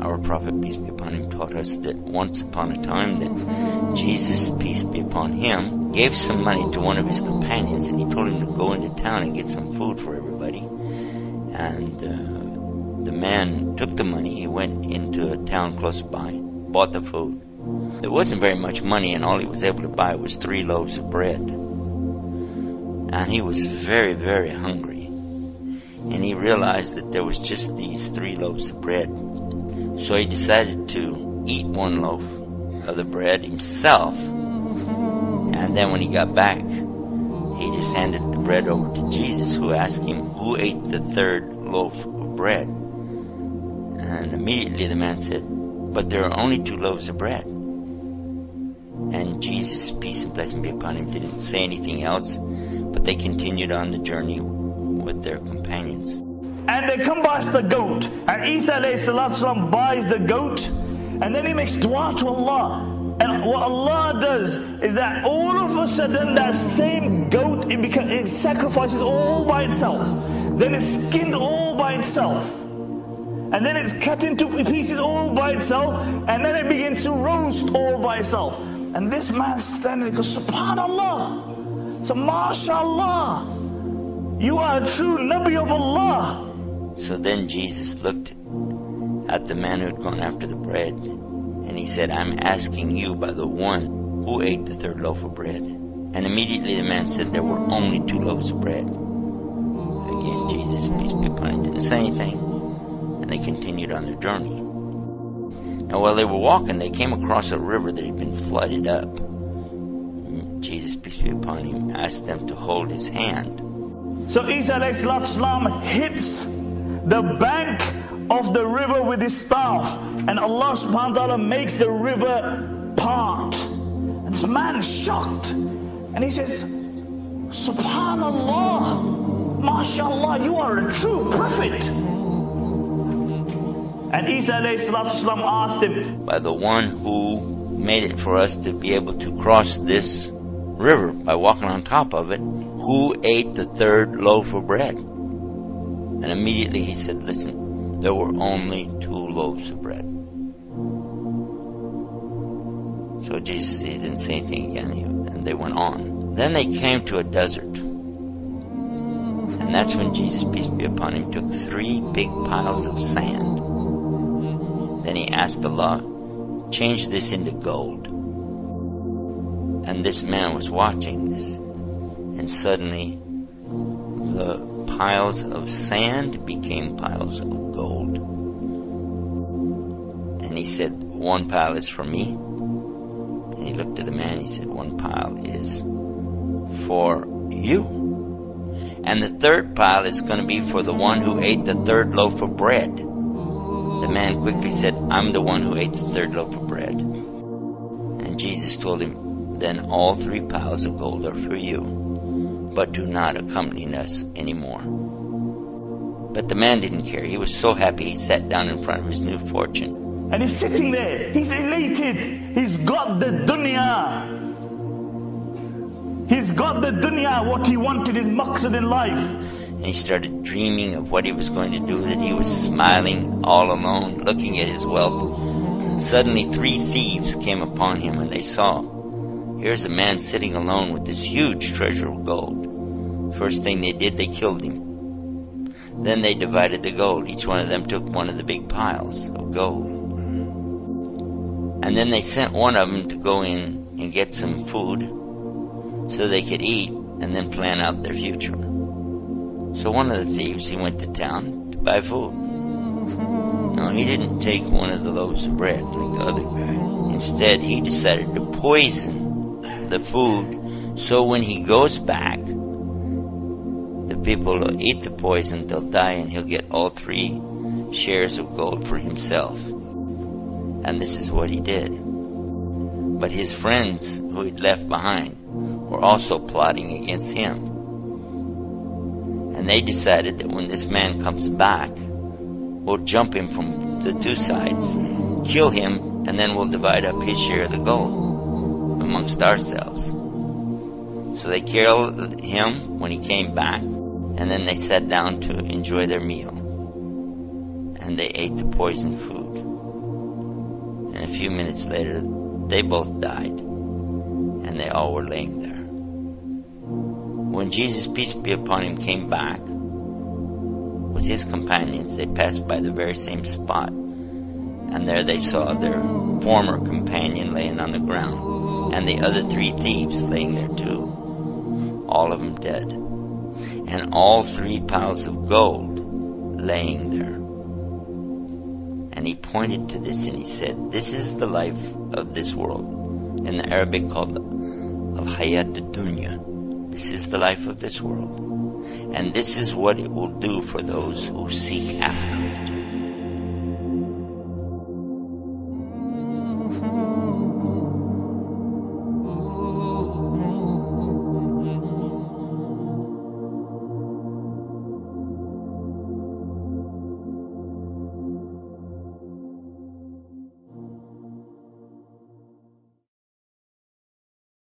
upon him, taught us that once upon a time that Jesus, peace be upon him, gave some money to one of his companions and he told him to go into town and get some food for everybody. And uh, the man took the money, he went into a town close by, bought the food. There wasn't very much money and all he was able to buy was three loaves of bread. And he was very, very hungry and he realized that there was just these three loaves of bread. So he decided to eat one loaf of the bread himself, and then when he got back, he just handed the bread over to Jesus, who asked him who ate the third loaf of bread. And immediately the man said, But there are only two loaves of bread. And Jesus, peace and blessing be upon him, didn't say anything else, but they continued on the journey with their companions. And they come past the goat. And Isa salam buys the goat. And then he makes dua to Allah. And what Allah does is that all of a sudden that same goat it, becomes, it sacrifices all by itself. Then it's skinned all by itself. And then it's cut into pieces all by itself. And then it begins to roast all by itself. And this man standing there goes, Subhanallah. So, MashaAllah. You are a true Nabi of Allah. So then Jesus looked at the man who had gone after the bread, and he said, I'm asking you by the one who ate the third loaf of bread. And immediately the man said there were only two loaves of bread. Again, Jesus, peace be upon him, didn't say anything, and they continued on their journey. Now, while they were walking, they came across a river that had been flooded up. Jesus, peace be upon him, asked them to hold his hand. So Isa hits the bank of the river with his staff, and Allah subhanahu wa ta'ala makes the river part. And this man is shocked. And he says, Subhanallah, MashaAllah, you are a true prophet. And Isa salam asked him, By the one who made it for us to be able to cross this river by walking on top of it, who ate the third loaf of bread? And immediately he said, Listen, there were only two loaves of bread. So Jesus he didn't say anything again, and they went on. Then they came to a desert. And that's when Jesus, peace be upon him, took three big piles of sand. Then he asked Allah, change this into gold. And this man was watching this. And suddenly, the piles of sand became piles of gold. And he said, One pile is for me. And he looked at the man he said, One pile is for you. And the third pile is going to be for the one who ate the third loaf of bread. The man quickly said, I'm the one who ate the third loaf of bread. And Jesus told him, then all three piles of gold are for you, but do not accompany us anymore. But the man didn't care. He was so happy he sat down in front of his new fortune. And he's sitting there. He's elated. He's got the dunya. He's got the dunya, what he wanted, his maqsad in life. And he started dreaming of what he was going to do, that he was smiling all alone, looking at his wealth. Suddenly three thieves came upon him and they saw Here's a man sitting alone with this huge treasure of gold. First thing they did, they killed him. Then they divided the gold. Each one of them took one of the big piles of gold. And then they sent one of them to go in and get some food so they could eat and then plan out their future. So one of the thieves, he went to town to buy food. No, he didn't take one of the loaves of bread like the other guy. Instead, he decided to poison the food. So when he goes back, the people will eat the poison, they'll die, and he'll get all three shares of gold for himself. And this is what he did. But his friends who he'd left behind were also plotting against him. And they decided that when this man comes back, we'll jump him from the two sides, kill him, and then we'll divide up his share of the gold amongst ourselves. So they killed him when he came back, and then they sat down to enjoy their meal. And they ate the poisoned food. And a few minutes later, they both died, and they all were laying there. When Jesus, peace be upon him, came back with his companions, they passed by the very same spot, and there they saw their former companion laying on the ground, and the other three thieves laying there too, all of them dead, and all three piles of gold laying there. And he pointed to this and he said, This is the life of this world. In the Arabic called Al Hayat Dunya. This is the life of this world. And this is what it will do for those who seek after it.